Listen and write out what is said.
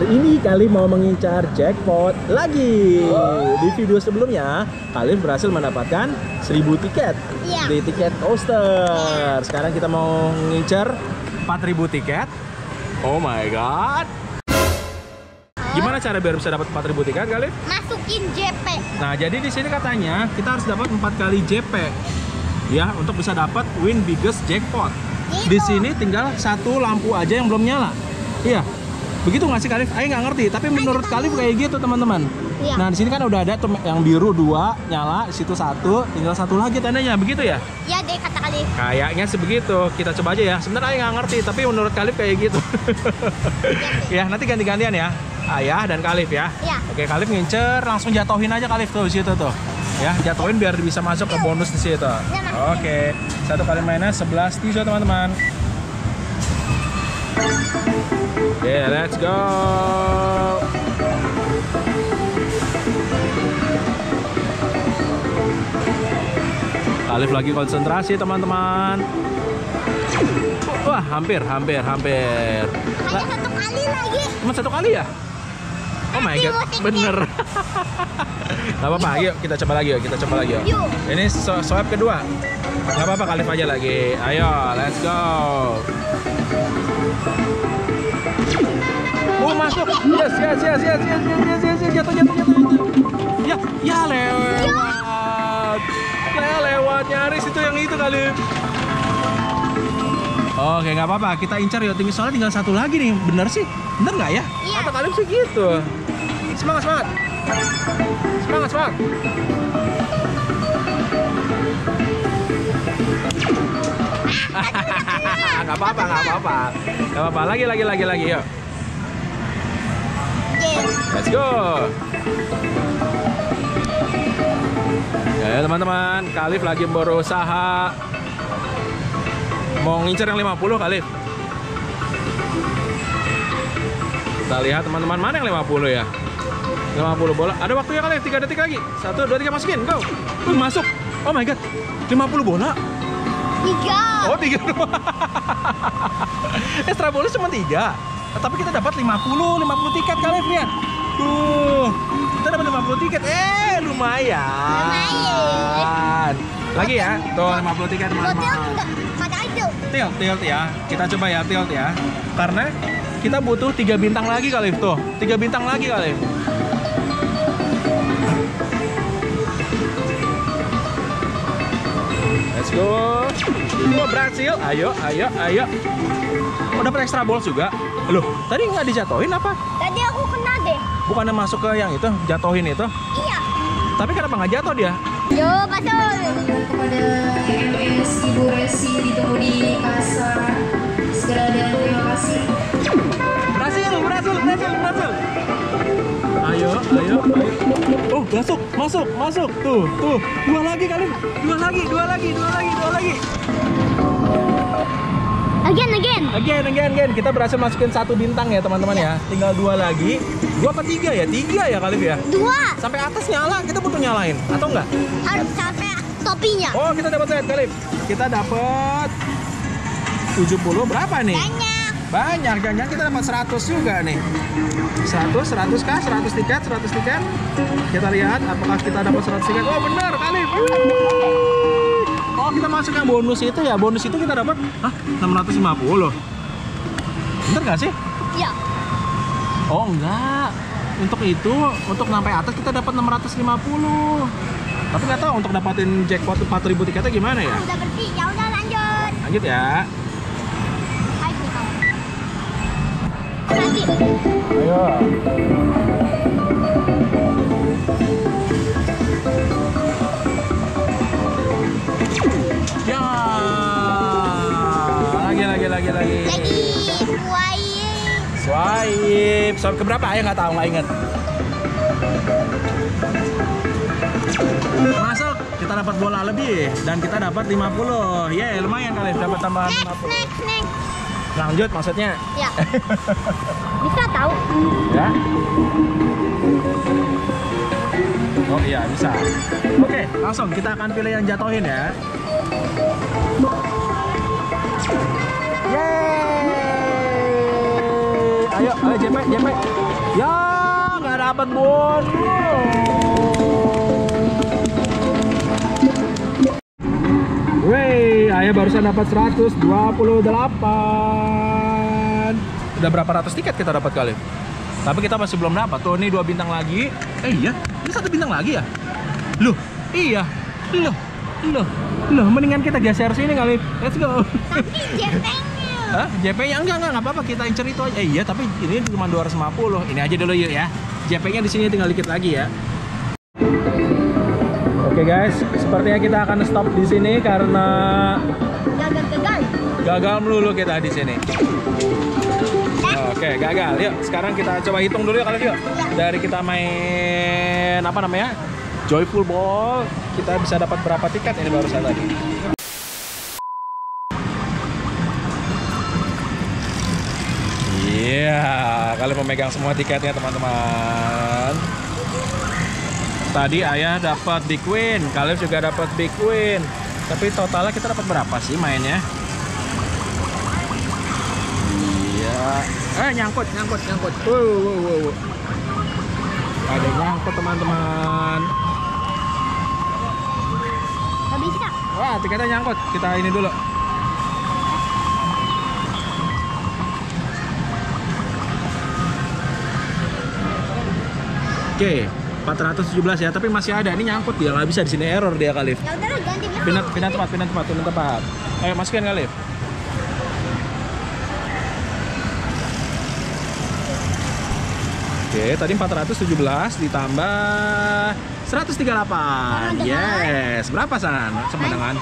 Hari ini Kali mau mengincar jackpot lagi. Di video sebelumnya, Kali berhasil mendapatkan 1000 tiket Iya. di tiket coaster. Sekarang kita mau mengincar 4000 tiket. Oh my god. Gimana cara biar bisa dapat 4000 tiket, Kali? Masukin JP. Nah, jadi di sini katanya kita harus dapat 4 kali JP. Ya, untuk bisa dapat win biggest jackpot. Gitu. Di sini tinggal satu lampu aja yang belum nyala. Iya. Begitu nggak sih Kalif? Ayo nggak ngerti, tapi menurut Kalif kayak gitu teman-teman. Iya. Nah di sini kan udah ada tuh yang biru dua nyala, di situ satu, tinggal satu lagi tandanya, begitu ya? Ya deh kata kali. Kayaknya sebegitu. Kita coba aja ya. Sebenarnya Ayah nggak ngerti, tapi menurut Kalif kayak gitu. ya nanti ganti-gantian ya, Ayah dan Kalif ya. Iya. Oke, Kalif ngincer, langsung jatuhin aja Kalif tuh di situ tuh. Ya, jatuhin biar bisa masuk ke bonus di situ. Oke, satu kali mainnya 11 tisu teman-teman. Oke, let's go. Kalif lagi konsentrasi teman-teman. Wah, hampir, hampir, hampir. Hanya satu kali lagi. Cuma satu kali ya? Oh my god, bener. Gak apa-apa, yuk kita coba lagi yuk, kita coba lagi yuk. Ini swipe kedua. Gak apa-apa, Kalif aja lagi. Ayo, let's go. Yes, yes, yes, yes, yes, yes, yes, yes, jatuh, jatuh, jatuh, jatuh. Ya, ya lewat. Ya, ya lewat, nyaris itu yang itu kali. Oke, nggak apa-apa. Kita incar ya, yuk. Tinggi soalnya tinggal satu lagi nih. Bener sih? Bener nggak ya? Iya. Atau kalian sih gitu. Semangat, semangat. Semangat, semangat. Hahaha, nggak apa-apa, nggak apa-apa. Nggak apa-apa. Lagi, lagi, lagi, lagi. Yuk. Yes. Let's go. Ya teman-teman, Kalif lagi berusaha mau ngincer yang 50 Kalif. Kita lihat teman-teman mana yang 50 ya? 50 bola. Ada waktunya Kalif, 3 detik lagi. 1 2 3 masukin. Go. Wih, masuk. Oh my god. 50 bola. Tiga. Oh, 3 doang. Extra bonus cuma 3. Tapi kita dapat 50, 50 tiket Kalif lihat. Tuh. Kita dapat 50 tiket. Eh, lumayan. Lumayan. Lagi ya. Tuh 50 tiket teman-teman. Tilt, tilt ya. Kita coba ya, tilt ya. Karena kita butuh 3 bintang lagi Kalif tuh. 3 bintang lagi Kalif. Let's go. Wah, berhasil. Ayo, ayo, ayo. Oh, dapat extra balls juga. Loh, tadi nggak dijatuhin apa? Tadi aku kena deh. Bukannya masuk ke yang itu, jatuhin itu. Iya. Tapi kenapa nggak jatuh dia? Yo, masuk. kepada EMS Ibu Resi ditunggu di kasa segera dan terima kasih. Masuk, masuk, masuk. Tuh, tuh. Dua lagi kali. Dua lagi, dua lagi, dua lagi, dua lagi. Again, again. Again, again, again. Kita berhasil masukin satu bintang ya teman-teman ya. Tinggal dua lagi. Dua apa tiga ya? Tiga ya kali ya. Dua. Sampai atas nyala, kita butuh nyalain atau enggak? Harus sampai topinya. Oh, kita dapat set kali. Kita dapat 70 berapa nih? Banyak. Banyak, jangan-jangan kita dapat 100 juga nih 100, 100 kah? 100 tiket, 100 tiket Kita lihat apakah kita dapat 100 tiket Oh benar kali Oh kita masuk yang bonus itu ya Bonus itu kita dapat Hah? 650 Bener gak sih? Ya. Oh enggak Untuk itu, untuk sampai atas kita dapat 650 Tapi nggak tahu untuk dapatin jackpot 4000 tiketnya gimana ya Udah bersih. Ya udah lanjut. Lanjut ya Ayo. Nanti. Ayo Ya. Lagi lagi lagi lagi. Swipe. Swipe ke berapa? Ayo nggak tahu nggak inget. Masuk. Kita dapat bola lebih dan kita dapat 50. Ya, lumayan kali dapat tambahan Next, 50. next, next. Lanjut maksudnya. Ya. Bisa tahu. Ya. Oh iya bisa. Oke, langsung kita akan pilih yang jatuhin ya. Yeay! Ayo, ayo JP, JP. Ya, nggak dapat bon. Ayah barusan dapat 128. Udah berapa ratus tiket kita dapat kali? Tapi kita masih belum dapat. Tuh, ini dua bintang lagi. Eh iya, ini satu bintang lagi ya? Loh, iya. Loh, loh, loh. Mendingan kita geser sini kali. Let's go. Tapi jepengnya. Hah? JP-nya enggak enggak enggak apa-apa kita incer itu aja. Eh iya, tapi ini cuma 250. Ini aja dulu yuk ya. JP-nya di sini tinggal dikit lagi ya. Oke guys, sepertinya kita akan stop di sini karena Gagal-gagal. gagal melulu kita di sini. Oke, gagal. Yuk, sekarang kita coba hitung dulu ya kalian yuk. Dari kita main apa namanya? Joyful Ball, kita bisa dapat berapa tiket ini barusan tadi? Iya, kalian memegang semua tiketnya teman-teman. Tadi ayah dapat Big Win, kalian juga dapat Big Win. Tapi totalnya kita dapat berapa sih mainnya? Iya. Eh nyangkut, nyangkut, nyangkut. Wow, wow, wow. Ada yang nyangkut teman-teman. Gak bisa. Wah, tiketnya nyangkut. Kita ini dulu. Oke, 417 ya, tapi masih ada. Ini nyangkut dia, nggak bisa di sini error dia kali. Ya udah ganti. Pindah, pindah tempat, pindah tempat, pindah tempat. Ayo masukin kali. Oke, tadi 417 ditambah 138. Yes. Berapa San? Sama dengan